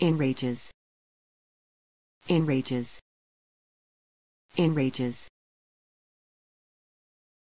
enrages. Enrages. Enrages.